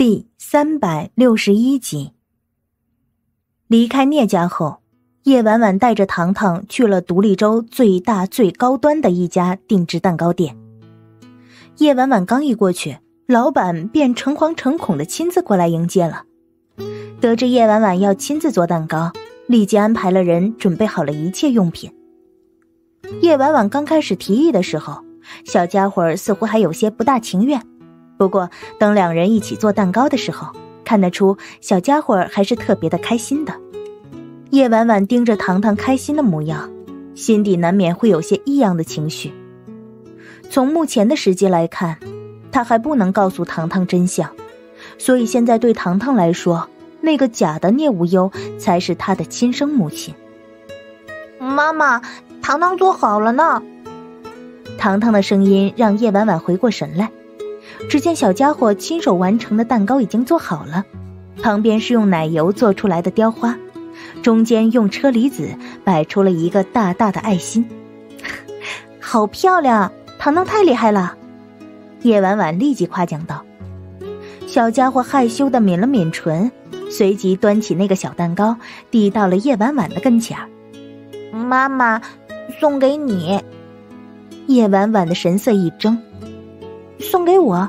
第三百六十一集。离开聂家后，叶婉婉带着糖糖去了独立州最大最高端的一家定制蛋糕店。叶婉婉刚一过去，老板便诚惶诚恐的亲自过来迎接了。得知叶婉婉要亲自做蛋糕，立即安排了人准备好了一切用品。叶婉婉刚开始提议的时候，小家伙似乎还有些不大情愿。不过，等两人一起做蛋糕的时候，看得出小家伙还是特别的开心的。叶婉婉盯着糖糖开心的模样，心底难免会有些异样的情绪。从目前的时机来看，他还不能告诉糖糖真相，所以现在对糖糖来说，那个假的聂无忧才是他的亲生母亲。妈妈，糖糖做好了呢。糖糖的声音让叶婉婉回过神来。只见小家伙亲手完成的蛋糕已经做好了，旁边是用奶油做出来的雕花，中间用车厘子摆出了一个大大的爱心，好漂亮！糖糖太厉害了！叶婉婉立即夸奖道。小家伙害羞的抿了抿唇，随即端起那个小蛋糕递到了叶婉婉的跟前儿。妈妈，送给你。叶婉婉的神色一怔。送给我，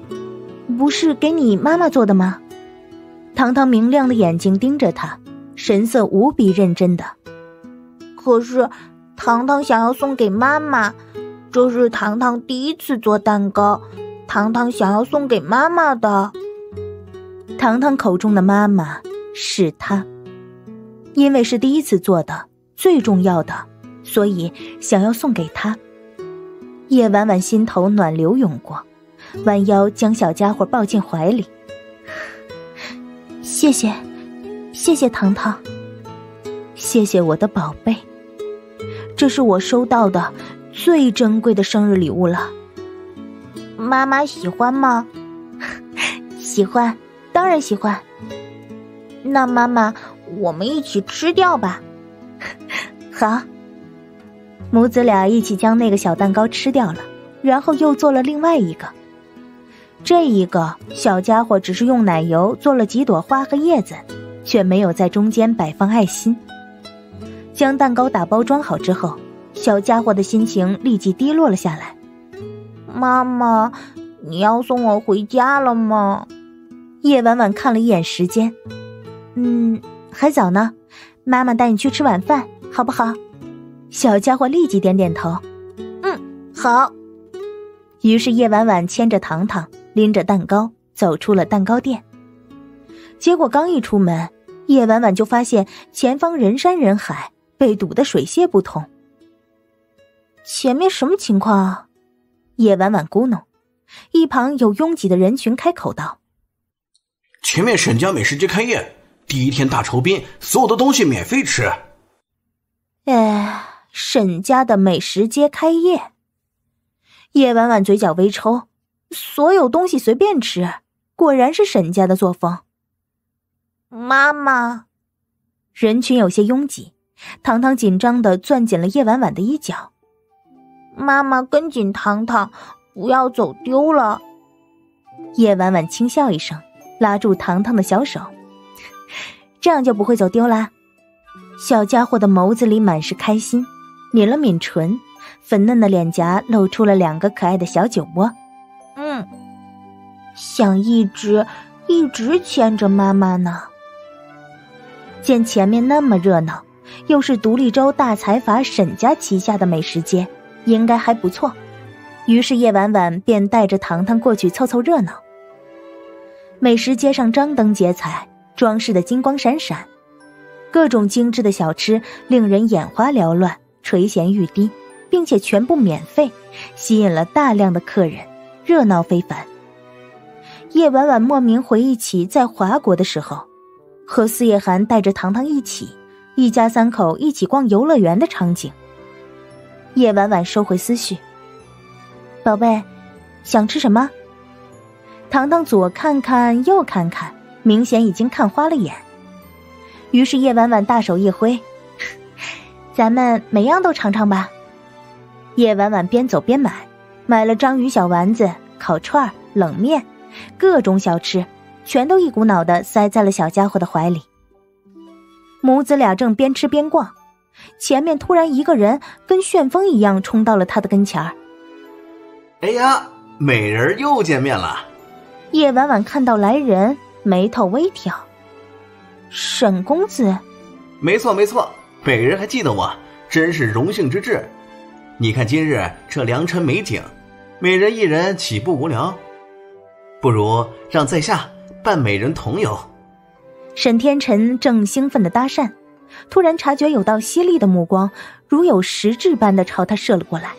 不是给你妈妈做的吗？糖糖明亮的眼睛盯着他，神色无比认真的。可是，糖糖想要送给妈妈，这是糖糖第一次做蛋糕，糖糖想要送给妈妈的。糖糖口中的妈妈是他，因为是第一次做的，最重要的，所以想要送给他。叶婉婉心头暖流涌过。弯腰将小家伙抱进怀里，谢谢，谢谢糖糖，谢谢我的宝贝，这是我收到的最珍贵的生日礼物了。妈妈喜欢吗？喜欢，当然喜欢。那妈妈，我们一起吃掉吧。好，母子俩一起将那个小蛋糕吃掉了，然后又做了另外一个。这一个小家伙只是用奶油做了几朵花和叶子，却没有在中间摆放爱心。将蛋糕打包装好之后，小家伙的心情立即低落了下来。妈妈，你要送我回家了吗？叶婉婉看了一眼时间，嗯，还早呢。妈妈带你去吃晚饭，好不好？小家伙立即点点头，嗯，好。于是叶婉婉牵着糖糖。拎着蛋糕走出了蛋糕店，结果刚一出门，叶婉婉就发现前方人山人海，被堵得水泄不通。前面什么情况啊？叶婉婉咕哝。一旁有拥挤的人群开口道：“前面沈家美食街开业，第一天大酬宾，所有的东西免费吃。”哎，沈家的美食街开业，叶婉婉嘴角微抽。所有东西随便吃，果然是沈家的作风。妈妈，人群有些拥挤，糖糖紧张的攥紧了叶婉婉的衣角。妈妈跟紧糖糖，不要走丢了。叶婉婉轻笑一声，拉住糖糖的小手，这样就不会走丢啦。小家伙的眸子里满是开心，抿了抿唇，粉嫩的脸颊露出了两个可爱的小酒窝。想一直一直牵着妈妈呢。见前面那么热闹，又是独立州大财阀沈家旗下的美食街，应该还不错。于是叶婉婉便带着糖糖过去凑凑热闹。美食街上张灯结彩，装饰的金光闪闪，各种精致的小吃令人眼花缭乱，垂涎欲滴，并且全部免费，吸引了大量的客人。热闹非凡。叶婉婉莫名回忆起在华国的时候，和四叶寒带着糖糖一起，一家三口一起逛游乐园的场景。叶婉婉收回思绪，宝贝，想吃什么？糖糖左看看右看看，明显已经看花了眼。于是叶婉婉大手一挥，咱们每样都尝尝吧。叶婉婉边走边买。买了章鱼小丸子、烤串、冷面，各种小吃，全都一股脑的塞在了小家伙的怀里。母子俩正边吃边逛，前面突然一个人跟旋风一样冲到了他的跟前儿。哎呀，美人又见面了！叶婉婉看到来人，眉头微挑。沈公子，没错没错，美人还记得我，真是荣幸之至。你看今日这良辰美景，美人一人岂不无聊？不如让在下扮美人同游。沈天辰正兴奋的搭讪，突然察觉有道犀利的目光，如有实质般的朝他射了过来。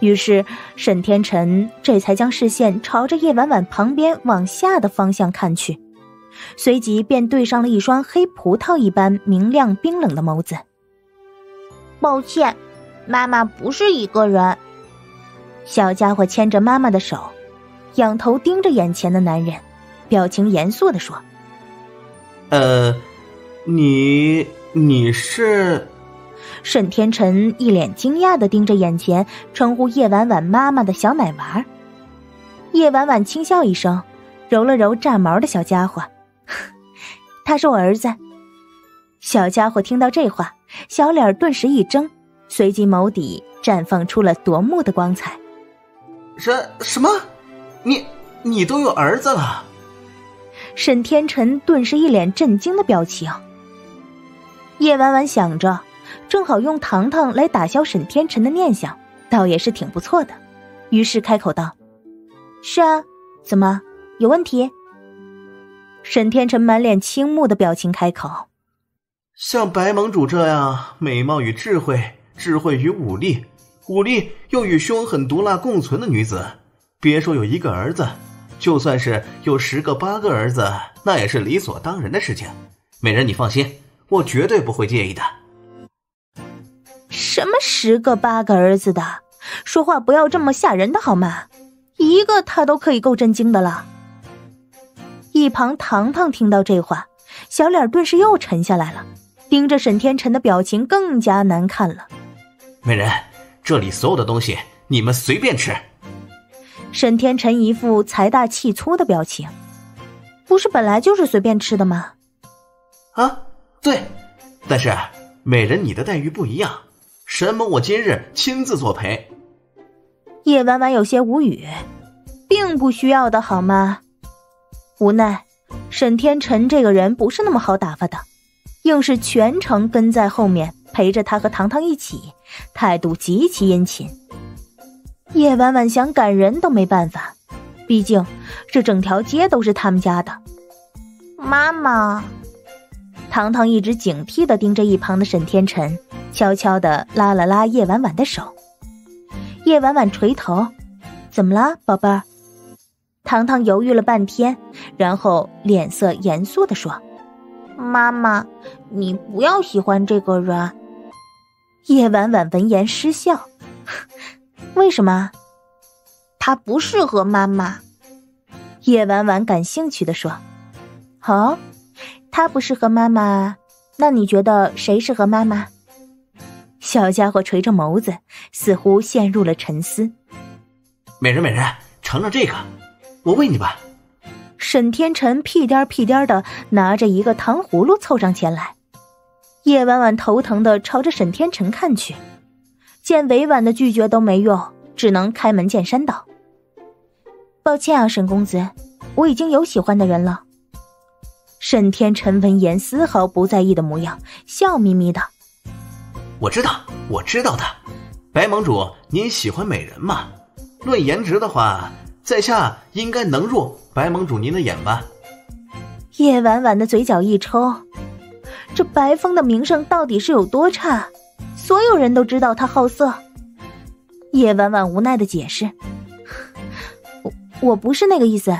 于是沈天辰这才将视线朝着叶婉婉旁边往下的方向看去。随即便对上了一双黑葡萄一般明亮冰冷的眸子。抱歉，妈妈不是一个人。小家伙牵着妈妈的手，仰头盯着眼前的男人，表情严肃的说：“呃，你你是？”沈天辰一脸惊讶的盯着眼前称呼叶婉婉妈妈的小奶娃。叶婉婉轻笑一声，揉了揉炸毛的小家伙。他是我儿子。小家伙听到这话，小脸顿时一怔，随即眸底绽放出了夺目的光彩。什什么？你你都有儿子了？沈天辰顿时一脸震惊的表情。叶婉婉想着，正好用糖糖来打消沈天辰的念想，倒也是挺不错的，于是开口道：“是啊，怎么有问题？”沈天辰满脸倾慕的表情开口：“像白盟主这样美貌与智慧，智慧与武力，武力又与凶狠毒辣共存的女子，别说有一个儿子，就算是有十个八个儿子，那也是理所当然的事情。美人，你放心，我绝对不会介意的。”什么十个八个儿子的？说话不要这么吓人的好吗？一个他都可以够震惊的了。一旁糖糖听到这话，小脸顿时又沉下来了，盯着沈天辰的表情更加难看了。美人，这里所有的东西你们随便吃。沈天辰一副财大气粗的表情，不是本来就是随便吃的吗？啊，对，但是美人你的待遇不一样，沈某我今日亲自作陪。叶婉婉有些无语，并不需要的好吗？无奈，沈天辰这个人不是那么好打发的，硬是全程跟在后面陪着他和糖糖一起，态度极其殷勤。叶婉婉想赶人都没办法，毕竟这整条街都是他们家的。妈妈，糖糖一直警惕的盯着一旁的沈天辰，悄悄的拉了拉叶婉婉的手。叶婉婉垂头：“怎么了，宝贝儿？”糖糖犹豫了半天，然后脸色严肃的说：“妈妈，你不要喜欢这个人。”叶婉婉闻言失笑：“为什么？他不适合妈妈。”叶婉婉感兴趣的说：“哦，他不适合妈妈，那你觉得谁适合妈妈？”小家伙垂着眸子，似乎陷入了沉思。美人，美人，尝尝这个。我喂你吧。沈天辰屁颠屁颠的拿着一个糖葫芦凑上前来，叶婉婉头疼的朝着沈天辰看去，见委婉的拒绝都没用，只能开门见山道：“抱歉啊，沈公子，我已经有喜欢的人了。”沈天辰闻言丝毫不在意的模样，笑眯眯的：“我知道，我知道的。白盟主，您喜欢美人吗？论颜值的话。”在下应该能入白盟主您的眼吧？叶婉婉的嘴角一抽，这白风的名声到底是有多差？所有人都知道他好色。叶婉婉无奈的解释：“我我不是那个意思，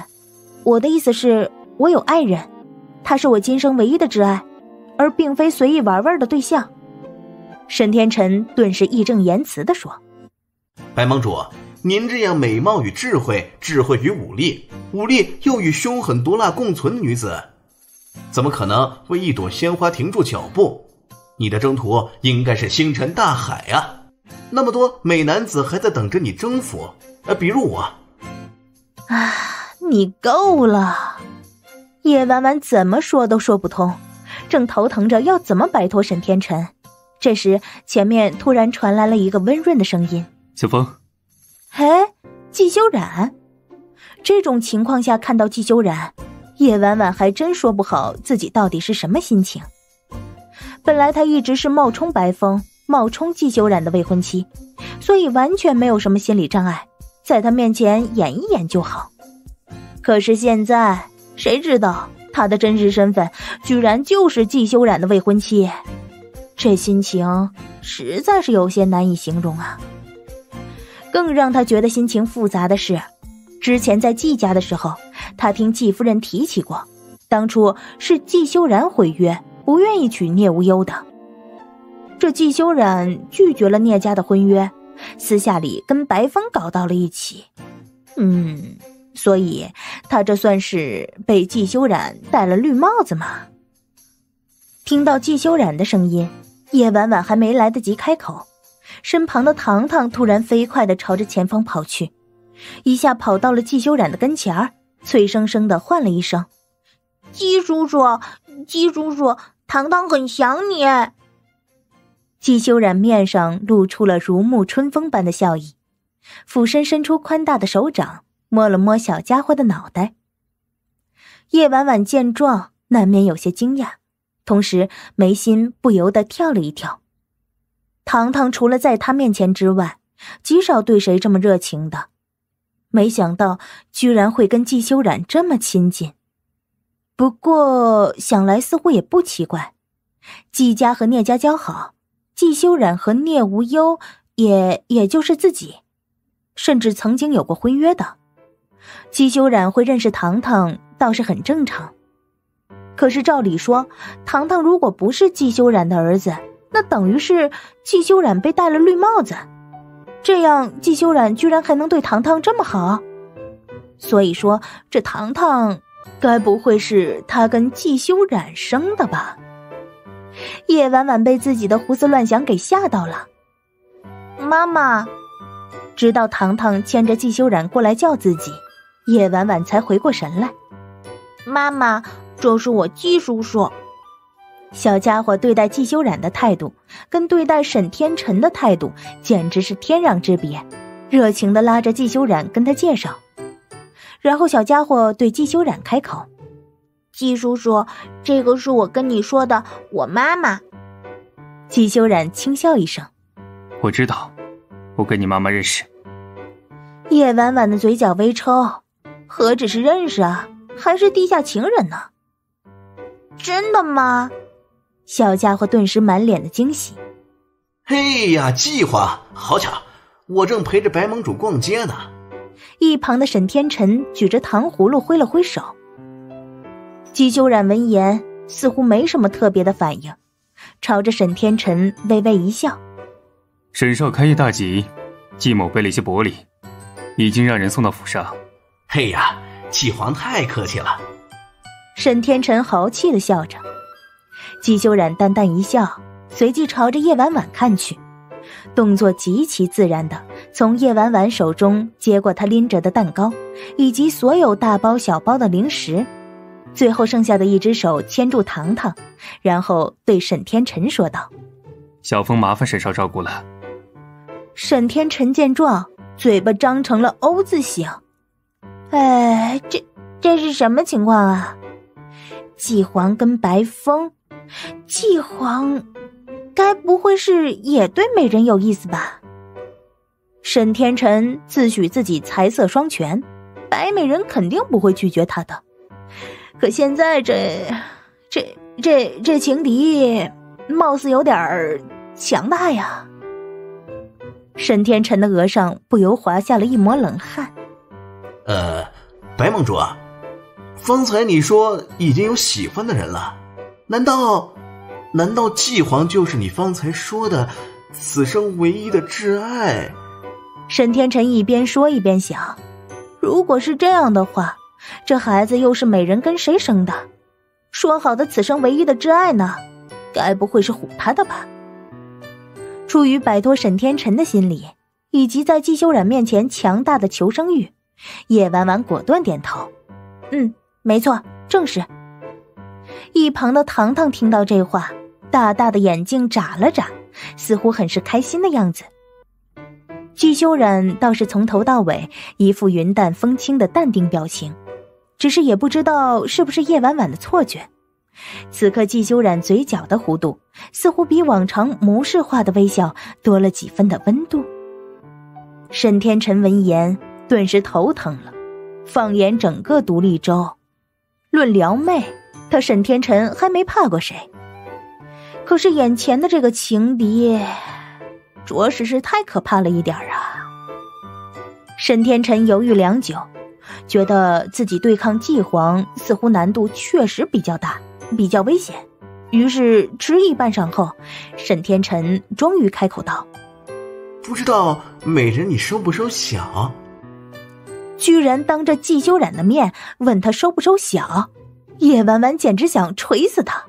我的意思是，我有爱人，他是我今生唯一的挚爱，而并非随意玩玩的对象。”沈天辰顿时义正言辞的说：“白盟主。”您这样美貌与智慧，智慧与武力，武力又与凶狠毒辣共存的女子，怎么可能为一朵鲜花停住脚步？你的征途应该是星辰大海啊！那么多美男子还在等着你征服，呃，比如我。啊，你够了！叶婉婉怎么说都说不通，正头疼着要怎么摆脱沈天辰。这时，前面突然传来了一个温润的声音：“小风。”嘿，季修染。这种情况下看到季修染，叶婉婉还真说不好自己到底是什么心情。本来他一直是冒充白风、冒充季修染的未婚妻，所以完全没有什么心理障碍，在他面前演一演就好。可是现在，谁知道他的真实身份居然就是季修染的未婚妻？这心情实在是有些难以形容啊！更让他觉得心情复杂的是，之前在季家的时候，他听季夫人提起过，当初是季修然毁约，不愿意娶聂无忧的。这季修染拒绝了聂家的婚约，私下里跟白风搞到了一起。嗯，所以他这算是被季修染戴了绿帽子吗？听到季修染的声音。叶婉婉还没来得及开口，身旁的糖糖突然飞快的朝着前方跑去，一下跑到了季修染的跟前儿，脆生生的唤了一声：“季叔叔，季叔叔，糖糖很想你。”季修染面上露出了如沐春风般的笑意，俯身伸出宽大的手掌，摸了摸小家伙的脑袋。叶婉婉见状，难免有些惊讶。同时，眉心不由得跳了一跳。糖糖除了在他面前之外，极少对谁这么热情的，没想到居然会跟季修染这么亲近。不过想来似乎也不奇怪，季家和聂家交好，季修染和聂无忧也也就是自己，甚至曾经有过婚约的，季修染会认识糖糖倒是很正常。可是照理说，糖糖如果不是季修染的儿子，那等于是季修染被戴了绿帽子。这样，季修染居然还能对糖糖这么好，所以说这糖糖该不会是他跟季修染生的吧？叶婉婉被自己的胡思乱想给吓到了。妈妈，直到糖糖牵着季修染过来叫自己，叶婉婉才回过神来。妈妈。这是我季叔叔，小家伙对待季修染的态度，跟对待沈天辰的态度简直是天壤之别，热情的拉着季修染跟他介绍。然后小家伙对季修染开口：“季叔叔，这个是我跟你说的我妈妈。”季修染轻笑一声：“我知道，我跟你妈妈认识。”叶婉婉的嘴角微抽，何止是认识啊，还是地下情人呢？真的吗？小家伙顿时满脸的惊喜。嘿呀，计划好巧，我正陪着白盟主逛街呢。一旁的沈天辰举着糖葫芦挥了挥手。季修染闻言似乎没什么特别的反应，朝着沈天辰微微一笑。沈少开业大吉，季某备了一些薄礼，已经让人送到府上。嘿呀，季皇太客气了。沈天辰豪气的笑着，季修染淡淡一笑，随即朝着叶婉婉看去，动作极其自然的从叶婉婉手中接过她拎着的蛋糕，以及所有大包小包的零食，最后剩下的一只手牵住糖糖，然后对沈天辰说道：“小风麻烦沈少照顾了。”沈天辰见状，嘴巴张成了 O 字形，哎，这这是什么情况啊？季黄跟白风，季黄，该不会是也对美人有意思吧？沈天辰自诩自己才色双全，白美人肯定不会拒绝他的。可现在这这这这情敌，貌似有点强大呀。沈天辰的额上不由滑下了一抹冷汗。呃，白盟主。方才你说已经有喜欢的人了，难道，难道纪皇就是你方才说的此生唯一的挚爱？沈天辰一边说一边想，如果是这样的话，这孩子又是美人跟谁生的？说好的此生唯一的挚爱呢？该不会是唬他的吧？出于摆脱沈天辰的心理，以及在季修染面前强大的求生欲，叶婉婉果断点头，嗯。没错，正是。一旁的糖糖听到这话，大大的眼睛眨了眨，似乎很是开心的样子。季修染倒是从头到尾一副云淡风轻的淡定表情，只是也不知道是不是叶婉婉的错觉。此刻季修染嘴角的弧度，似乎比往常模式化的微笑多了几分的温度。沈天辰闻言，顿时头疼了。放眼整个独立州，论撩妹，他沈天辰还没怕过谁。可是眼前的这个情敌，着实是太可怕了一点啊！沈天辰犹豫良久，觉得自己对抗纪皇似乎难度确实比较大，比较危险。于是迟疑半晌后，沈天辰终于开口道：“不知道美人你收不收小？”居然当着季修染的面问他收不收小，叶婉婉简直想锤死他，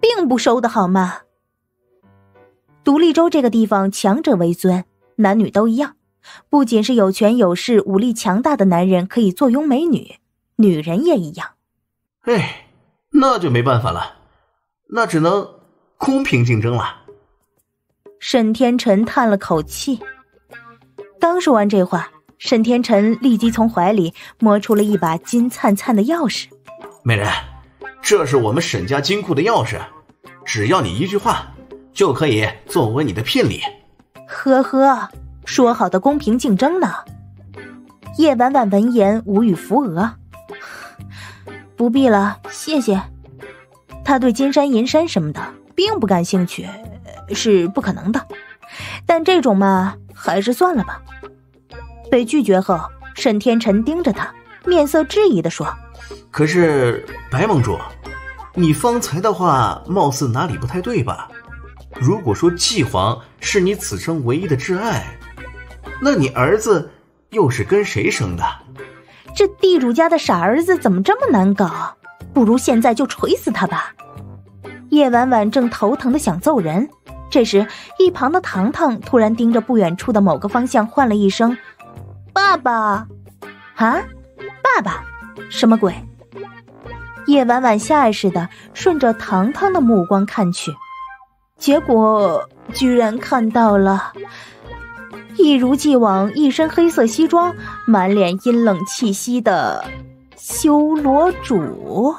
并不收的好吗？独立州这个地方强者为尊，男女都一样，不仅是有权有势、武力强大的男人可以坐拥美女，女人也一样。哎，那就没办法了，那只能公平竞争了。沈天辰叹了口气，刚说完这话。沈天辰立即从怀里摸出了一把金灿灿的钥匙，美人，这是我们沈家金库的钥匙，只要你一句话，就可以作为你的聘礼。呵呵，说好的公平竞争呢？叶婉婉闻言无语扶额，不必了，谢谢。他对金山银山什么的并不感兴趣，是不可能的。但这种嘛，还是算了吧。被拒绝后，沈天辰盯着他，面色质疑的说：“可是白盟主，你方才的话貌似哪里不太对吧？如果说纪皇是你此生唯一的挚爱，那你儿子又是跟谁生的？这地主家的傻儿子怎么这么难搞？不如现在就锤死他吧！”叶婉婉正头疼的想揍人，这时一旁的糖糖突然盯着不远处的某个方向，唤了一声。爸爸，啊，爸爸，什么鬼？叶婉婉下意识的顺着糖糖的目光看去，结果居然看到了一如既往一身黑色西装、满脸阴冷气息的修罗主。